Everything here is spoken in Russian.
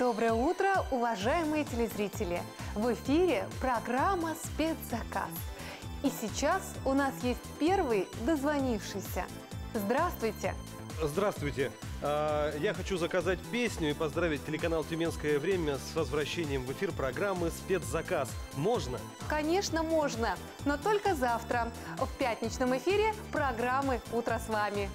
Доброе утро, уважаемые телезрители! В эфире программа «Спецзаказ». И сейчас у нас есть первый дозвонившийся. Здравствуйте! Здравствуйте. А, я хочу заказать песню и поздравить телеканал «Тюменское время» с возвращением в эфир программы «Спецзаказ». Можно? Конечно, можно, но только завтра в пятничном эфире программы «Утро с вами».